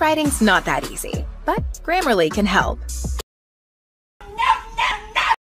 Writing's not that easy, but Grammarly can help.